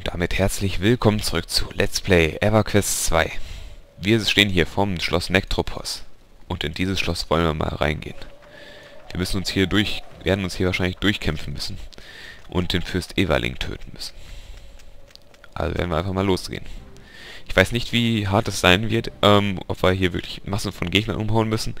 Und damit herzlich willkommen zurück zu Let's Play EverQuest 2. Wir stehen hier vorm Schloss Nektropos. Und in dieses Schloss wollen wir mal reingehen. Wir müssen uns hier durch, werden uns hier wahrscheinlich durchkämpfen müssen. Und den Fürst Evaling töten müssen. Also werden wir einfach mal losgehen. Ich weiß nicht, wie hart es sein wird, ähm, ob wir hier wirklich Massen von Gegnern umhauen müssen,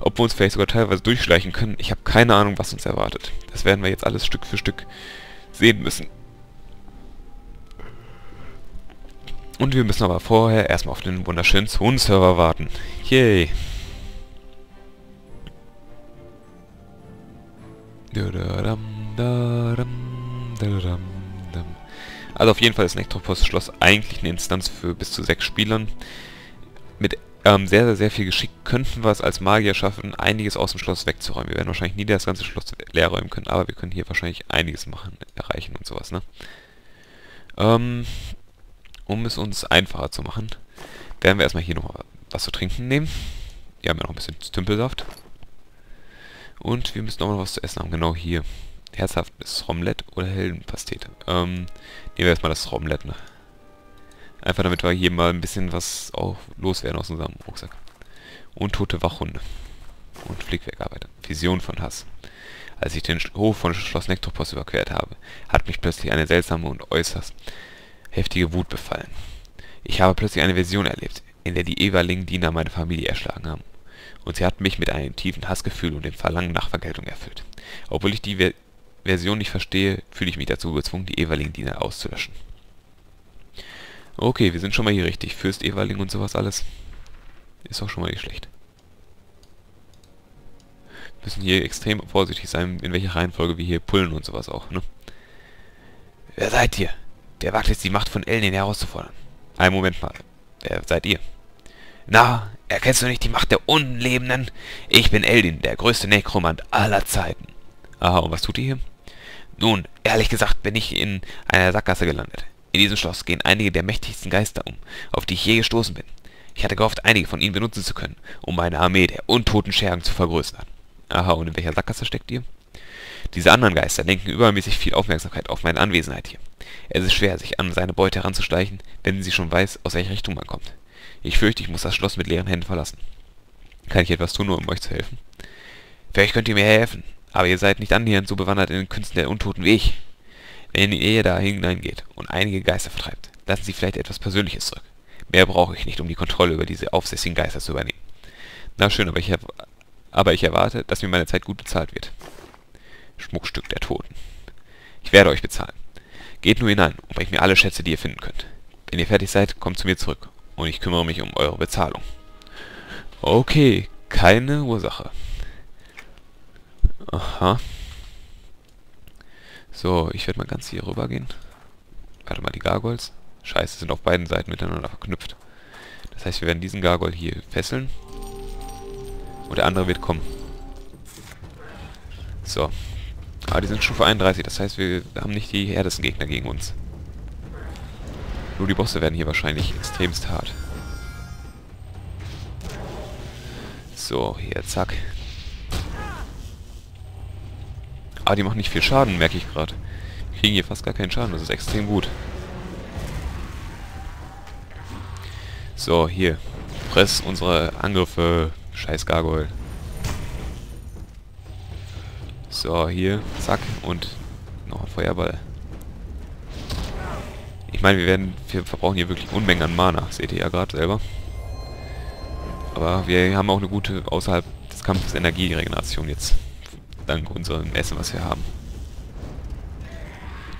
ob wir uns vielleicht sogar teilweise durchschleichen können. Ich habe keine Ahnung, was uns erwartet. Das werden wir jetzt alles Stück für Stück sehen müssen. Und wir müssen aber vorher erstmal auf den wunderschönen Zonenserver warten. Yay! Also auf jeden Fall ist Nektropos Schloss eigentlich eine Instanz für bis zu sechs Spielern. Mit ähm, sehr, sehr, sehr viel Geschick könnten wir es als Magier schaffen, einiges aus dem Schloss wegzuräumen. Wir werden wahrscheinlich nie das ganze Schloss leer räumen können, aber wir können hier wahrscheinlich einiges machen, erreichen und sowas, ne? Ähm, um es uns einfacher zu machen, werden wir erstmal hier noch was zu trinken nehmen. Wir haben ja noch ein bisschen Tümpelsaft. Und wir müssen auch noch was zu essen haben, genau hier. Herzhaftes Romelette oder Heldenpastete. Ähm, nehmen wir erstmal das Romelette. Ne? Einfach damit wir hier mal ein bisschen was auch loswerden aus unserem Rucksack. Und tote Wachhunde. Und Flickwerkarbeiter. Vision von Hass. Als ich den Hof von Schloss Nektropos überquert habe, hat mich plötzlich eine seltsame und äußerst heftige Wut befallen. Ich habe plötzlich eine Vision erlebt, in der die Evaling-Diener meine Familie erschlagen haben. Und sie hat mich mit einem tiefen Hassgefühl und dem Verlangen nach Vergeltung erfüllt. Obwohl ich die Ver Version nicht verstehe, fühle ich mich dazu gezwungen, die Evaling-Diener auszulöschen. Okay, wir sind schon mal hier richtig. Fürst Evaling und sowas alles. Ist auch schon mal nicht schlecht. Wir müssen hier extrem vorsichtig sein, in welcher Reihenfolge wir hier pullen und sowas auch, ne? Wer seid ihr? Der wagt jetzt die Macht von Elnin herauszufordern. Ein Moment mal. Wer seid ihr? Na, erkennst du nicht die Macht der Unlebenden? Ich bin Eldin, der größte Nekromant aller Zeiten. Aha, und was tut ihr hier? Nun, ehrlich gesagt bin ich in einer Sackgasse gelandet. In diesem Schloss gehen einige der mächtigsten Geister um, auf die ich je gestoßen bin. Ich hatte gehofft, einige von ihnen benutzen zu können, um meine Armee der untoten Schergen zu vergrößern. Aha, und in welcher Sackgasse steckt ihr? Diese anderen Geister lenken übermäßig viel Aufmerksamkeit auf meine Anwesenheit hier. Es ist schwer, sich an seine Beute heranzuschleichen, wenn sie schon weiß, aus welcher Richtung man kommt. Ich fürchte, ich muss das Schloss mit leeren Händen verlassen. Kann ich etwas tun, um euch zu helfen? Vielleicht könnt ihr mir helfen, aber ihr seid nicht annähernd so bewandert in den Künsten der Untoten wie ich. Wenn ihr da hineingeht und einige Geister vertreibt, lassen Sie vielleicht etwas Persönliches zurück. Mehr brauche ich nicht, um die Kontrolle über diese aufsässigen Geister zu übernehmen. Na schön, aber ich, aber ich erwarte, dass mir meine Zeit gut bezahlt wird. Schmuckstück der Toten. Ich werde euch bezahlen. Geht nur hinein und bringt mir alle Schätze, die ihr finden könnt. Wenn ihr fertig seid, kommt zu mir zurück und ich kümmere mich um eure Bezahlung. Okay, keine Ursache. Aha. So, ich werde mal ganz hier rüber gehen. Warte mal, die Gargoyles. Scheiße, sind auf beiden Seiten miteinander verknüpft. Das heißt, wir werden diesen Gargoyle hier fesseln. Und der andere wird kommen. So, Ah, die sind Stufe 31, das heißt, wir haben nicht die härtesten Gegner gegen uns. Nur die Bosse werden hier wahrscheinlich extremst hart. So, hier, zack. Ah, die machen nicht viel Schaden, merke ich gerade. Kriegen hier fast gar keinen Schaden, das ist extrem gut. So, hier. Press unsere Angriffe, scheiß Gargoyle. So, hier, zack, und noch ein Feuerball. Ich meine, wir werden, wir verbrauchen hier wirklich Unmengen an Mana, seht ihr ja gerade selber. Aber wir haben auch eine gute, außerhalb des Kampfes Energieregeneration jetzt. Dank unserem Essen, was wir haben.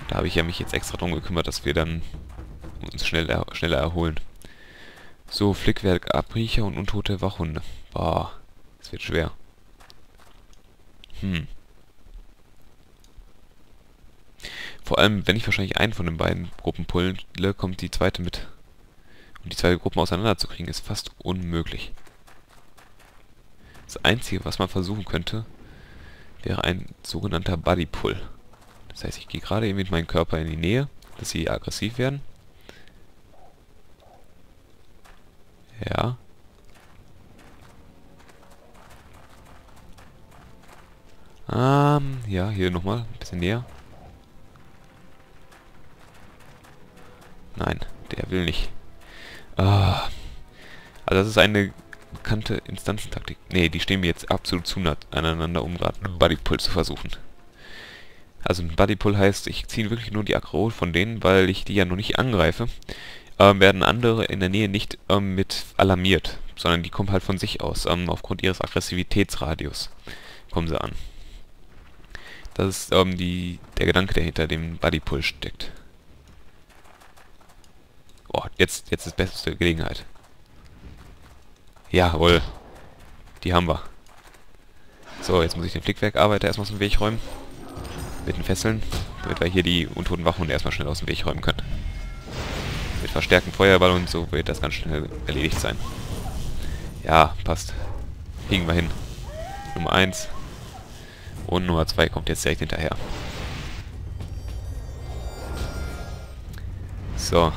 Da habe ich ja mich jetzt extra drum gekümmert, dass wir dann uns schnell er, schneller erholen. So, Flickwerk, Abriecher und untote Wachhunde. Boah, das wird schwer. Hm. Vor allem, wenn ich wahrscheinlich einen von den beiden Gruppen pulle, kommt die zweite mit. Und die zwei Gruppen auseinanderzukriegen, ist fast unmöglich. Das Einzige, was man versuchen könnte, wäre ein sogenannter Buddy Pull. Das heißt, ich gehe gerade eben mit meinem Körper in die Nähe, dass sie aggressiv werden. Ja. Ähm, ja, hier nochmal, ein bisschen näher. Nein, der will nicht. Ah. Also das ist eine bekannte Instanzentaktik. Ne, die stehen mir jetzt absolut zu nah aneinander, um gerade einen Bodypull zu versuchen. Also ein Bodypull heißt, ich ziehe wirklich nur die Aggro von denen, weil ich die ja noch nicht angreife. Ähm, werden andere in der Nähe nicht ähm, mit alarmiert, sondern die kommen halt von sich aus. Ähm, aufgrund ihres Aggressivitätsradius kommen sie an. Das ist ähm, die, der Gedanke, der hinter dem Bodypull steckt. Jetzt, jetzt ist beste Gelegenheit. Jawohl. Die haben wir. So, jetzt muss ich den Flickwerkarbeiter erstmal aus dem Weg räumen. Mit den Fesseln, damit wir hier die untoten Wachen erstmal schnell aus dem Weg räumen können. Mit verstärkten Feuerball und so wird das ganz schnell erledigt sein. Ja, passt. Kriegen wir hin. Nummer 1. Und Nummer 2 kommt jetzt direkt hinterher. So.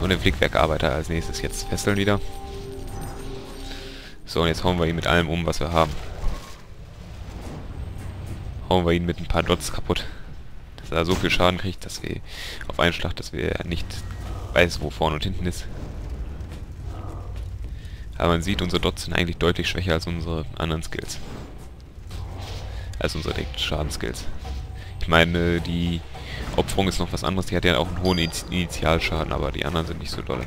Und den Flickwerkarbeiter als nächstes jetzt fesseln wieder. So, und jetzt hauen wir ihn mit allem um, was wir haben. Hauen wir ihn mit ein paar Dots kaputt. Dass er so viel Schaden kriegt, dass wir auf einen Schlag, dass wir nicht weiß, wo vorne und hinten ist. Aber man sieht, unsere Dots sind eigentlich deutlich schwächer als unsere anderen Skills. Als unsere Schadenskills. Ich meine, die Opferung ist noch was anderes. Die hat ja auch einen hohen Initialschaden, aber die anderen sind nicht so dolle.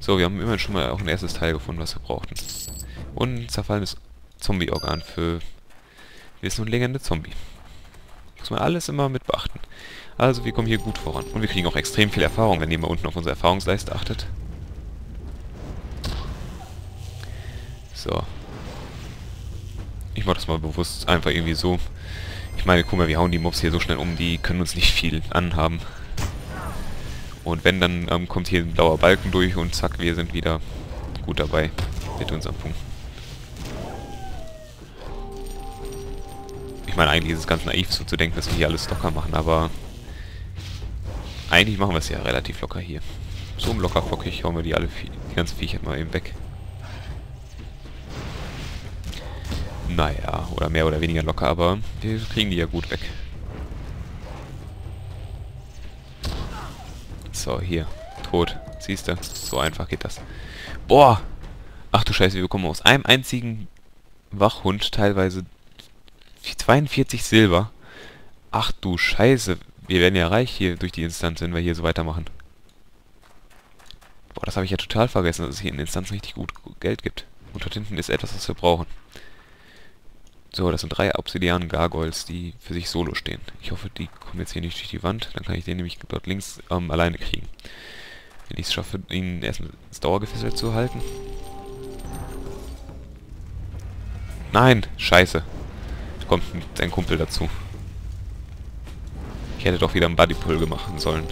So, wir haben immerhin schon mal auch ein erstes Teil gefunden, was wir brauchten. Und ein zerfallenes Zombie-Organ für... Wir sind ein Legende Zombie. Muss man alles immer mit beachten. Also, wir kommen hier gut voran. Und wir kriegen auch extrem viel Erfahrung, wenn ihr mal unten auf unsere Erfahrungsleiste achtet. So. Ich mach das mal bewusst einfach irgendwie so. Ich meine, guck mal, wir hauen die Mobs hier so schnell um, die können uns nicht viel anhaben. Und wenn, dann ähm, kommt hier ein blauer Balken durch und zack, wir sind wieder gut dabei mit unserem Punkt. Ich meine, eigentlich ist es ganz naiv so zu denken, dass wir hier alles locker machen, aber eigentlich machen wir es ja relativ locker hier. So locker flockig hauen wir die alle die ganzen Viecher mal eben weg. Naja, oder mehr oder weniger locker, aber wir kriegen die ja gut weg. So, hier. Tot. Siehst du? So einfach geht das. Boah! Ach du Scheiße, wir bekommen aus einem einzigen Wachhund teilweise 42 Silber. Ach du Scheiße. Wir werden ja reich hier durch die Instanz, wenn wir hier so weitermachen. Boah, das habe ich ja total vergessen, dass es hier in Instanzen richtig gut Geld gibt. Und dort hinten ist etwas, was wir brauchen. So, das sind drei Obsidian Gargoyles, die für sich solo stehen. Ich hoffe, die kommen jetzt hier nicht durch die Wand. Dann kann ich den nämlich dort links ähm, alleine kriegen. Wenn ich es schaffe, ihn erstmal ins Dauergefesselt zu halten. Nein! Scheiße. Da kommt sein Kumpel dazu. Ich hätte doch wieder einen Bodypull machen sollen.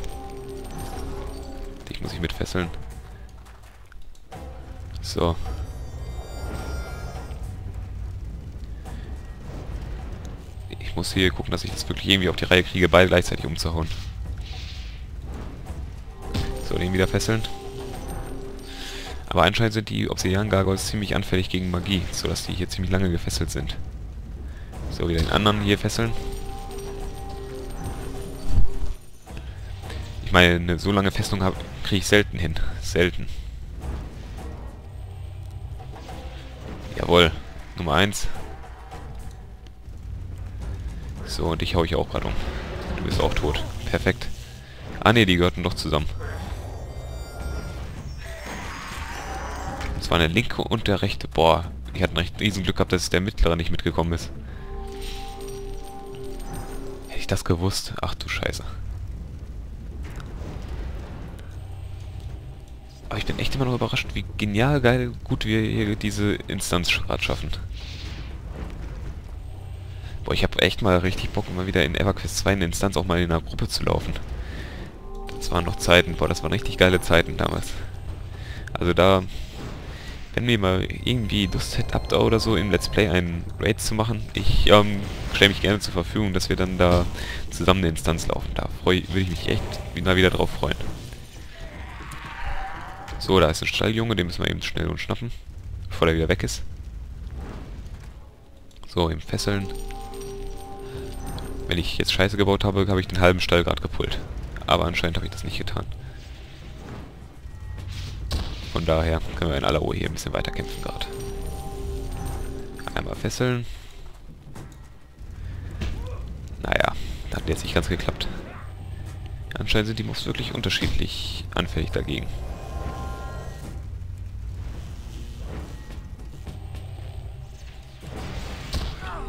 Dich muss ich mitfesseln. So. Ich muss hier gucken, dass ich das wirklich irgendwie auf die Reihe kriege, beide gleichzeitig umzuhauen. So, den wieder fesseln. Aber anscheinend sind die Obsidian-Gargoyles ziemlich anfällig gegen Magie, sodass die hier ziemlich lange gefesselt sind. So, wieder den anderen hier fesseln. Ich meine, eine so lange Festung kriege ich selten hin. Selten. Jawohl. Nummer 1. So, und dich hau ich auch gerade um. Du bist auch tot. Perfekt. Ah ne, die gehörten doch zusammen. Das war eine linke und der rechte. Boah, die hatten recht riesen Glück gehabt, dass der mittlere nicht mitgekommen ist. Hätte ich das gewusst? Ach du Scheiße. Aber ich bin echt immer noch überrascht, wie genial geil gut wir hier diese Instanz gerade schaffen. Boah, ich habe echt mal richtig Bock, immer wieder in EverQuest 2 eine Instanz auch mal in einer Gruppe zu laufen. Das waren noch Zeiten, boah, das waren richtig geile Zeiten damals. Also da, wenn ihr mal irgendwie Lust habt oder so im Let's Play einen Raid zu machen, ich ähm, stelle mich gerne zur Verfügung, dass wir dann da zusammen eine Instanz laufen. Da würde ich mich echt mal wieder drauf freuen. So, da ist ein Stalljunge, den müssen wir eben schnell und schnappen, bevor der wieder weg ist. So, eben fesseln. Wenn ich jetzt Scheiße gebaut habe, habe ich den halben Stall gerade gepult. Aber anscheinend habe ich das nicht getan. Von daher können wir in aller Ruhe hier ein bisschen weiter kämpfen gerade. Einmal fesseln. Naja, hat jetzt nicht ganz geklappt. Anscheinend sind die Mobs wirklich unterschiedlich anfällig dagegen.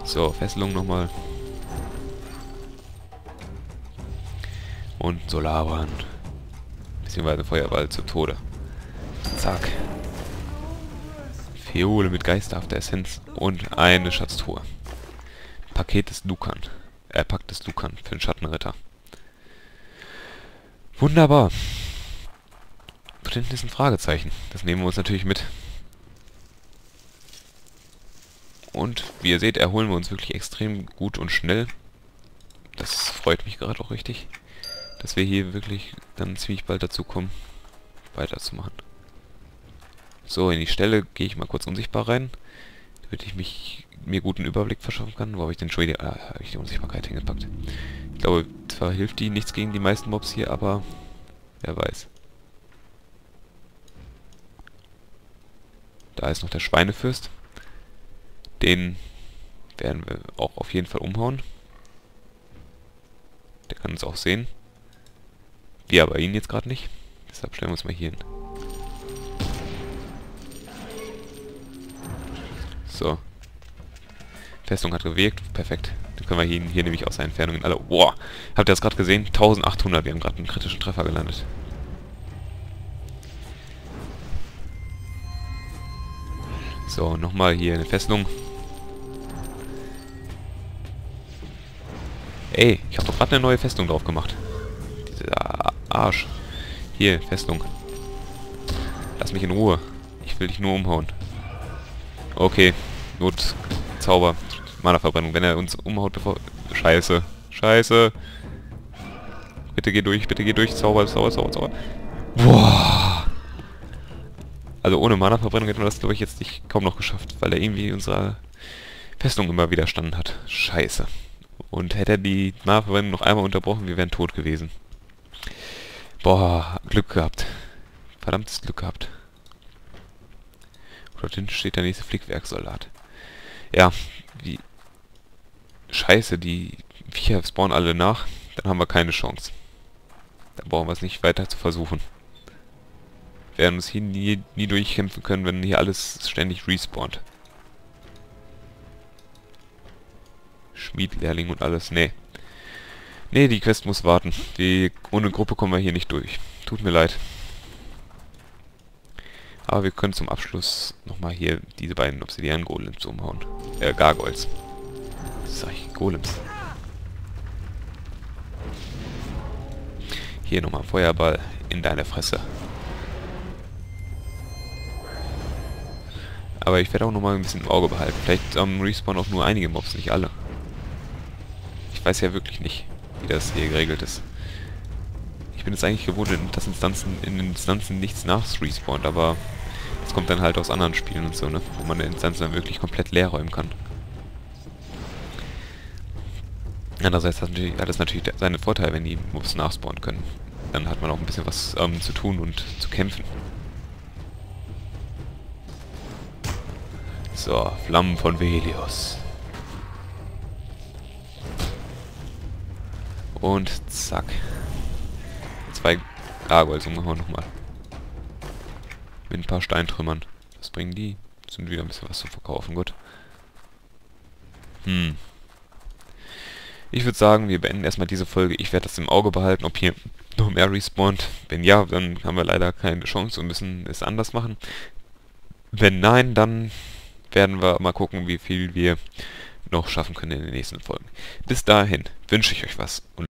So, Fesselung nochmal. Und Solarbrand. Beziehungsweise Feuerball zu Tode. Zack. Fiole mit geisterhafter Essenz und eine Schatztruhe. Paket des Lukan. Äh, Pakt des Lukan für den Schattenritter. Wunderbar. Dort hinten ist ein Fragezeichen. Das nehmen wir uns natürlich mit. Und wie ihr seht, erholen wir uns wirklich extrem gut und schnell. Das freut mich gerade auch richtig, dass wir hier wirklich dann ziemlich bald dazu kommen, weiterzumachen. So, in die Stelle gehe ich mal kurz unsichtbar rein, damit ich mich mir guten Überblick verschaffen kann. Wo habe ich denn schon wieder... Ah, habe ich die Unsichtbarkeit hingepackt. Ich glaube, zwar hilft die nichts gegen die meisten Mobs hier, aber wer weiß. Da ist noch der Schweinefürst. Den werden wir auch auf jeden Fall umhauen. Der kann uns auch sehen. Wir aber ihn jetzt gerade nicht. Deshalb stellen wir uns mal hier hin. So. Festung hat gewirkt. Perfekt. Dann können wir hier, hier nämlich aus der Entfernung in alle... Boah! Habt ihr das gerade gesehen? 1800. Wir haben gerade einen kritischen Treffer gelandet. So, nochmal hier eine Festung. Ey, ich habe doch gerade eine neue Festung drauf gemacht. Arsch. Hier, Festung. Lass mich in Ruhe. Ich will dich nur umhauen. Okay. Notzauber. Mana-Verbrennung. Wenn er uns umhaut, bevor... Scheiße. Scheiße. Bitte geh durch, bitte geh durch. Zauber, Zauber, Zauber, Zauber. Boah. Also ohne Mana-Verbrennung hätten wir das, glaube ich, jetzt nicht kaum noch geschafft, weil er irgendwie unserer Festung immer widerstanden hat. Scheiße. Und hätte er die Mana-Verbrennung noch einmal unterbrochen, wir wären tot gewesen. Boah, Glück gehabt. Verdammtes Glück gehabt. Dort hinten steht der nächste Flickwerksoldat. Ja, wie... Scheiße, die Viecher spawnen alle nach. Dann haben wir keine Chance. Dann brauchen wir es nicht weiter zu versuchen. Wir werden uns hier nie, nie durchkämpfen können, wenn hier alles ständig respawnt. Schmiedlehrling und alles. Nee. Nee, die Quest muss warten. Die, ohne Gruppe kommen wir hier nicht durch. Tut mir leid. Aber wir können zum Abschluss nochmal hier diese beiden Obsidian-Golems umhauen. Äh, Gargoyles. Sag ich? Golems. Hier nochmal Feuerball in deine Fresse. Aber ich werde auch nochmal ein bisschen im Auge behalten. Vielleicht ähm, respawnen auch nur einige Mobs, nicht alle. Ich weiß ja wirklich nicht, wie das hier geregelt ist. Ich bin jetzt eigentlich gewohnt, dass Instanzen, in Instanzen nichts nachrespawnt, aber das kommt dann halt aus anderen Spielen und so, ne? Wo man eine Instanz dann wirklich komplett leer räumen kann. Andererseits hat, hat es natürlich seine Vorteile, wenn die Mobs nachspawnen können. Dann hat man auch ein bisschen was ähm, zu tun und zu kämpfen. So, Flammen von Velios. Und zack. Zwei Gargoyles umgehauen nochmal. Mit ein paar Steintrümmern. Was bringen die? Sind wieder ein bisschen was zu verkaufen, gut. Hm. Ich würde sagen, wir beenden erstmal diese Folge. Ich werde das im Auge behalten, ob hier noch mehr respawnt. Wenn ja, dann haben wir leider keine Chance und müssen es anders machen. Wenn nein, dann werden wir mal gucken, wie viel wir noch schaffen können in den nächsten Folgen. Bis dahin wünsche ich euch was und